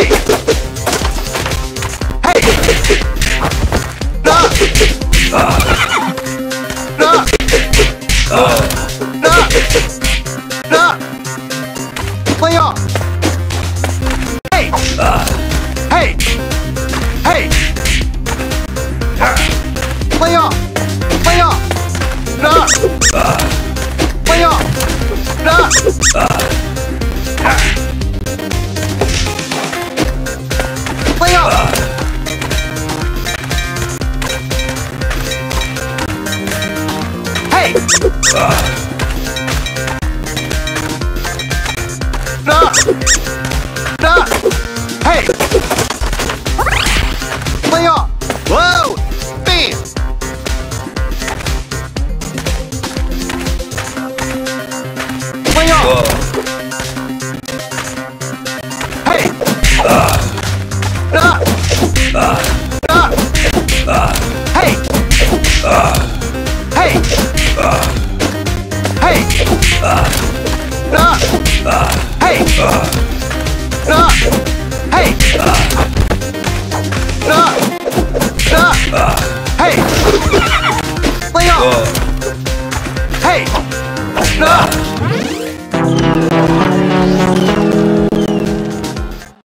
Hey! Hey! No! No! No! No! Play off! Hey! Hey! Hey! Play off! Play off! No! Play off! No! Ah! Ah! Off! Whoa! Hey! Ah! Hey! Ah! Hey! Play off! Hey! Ah!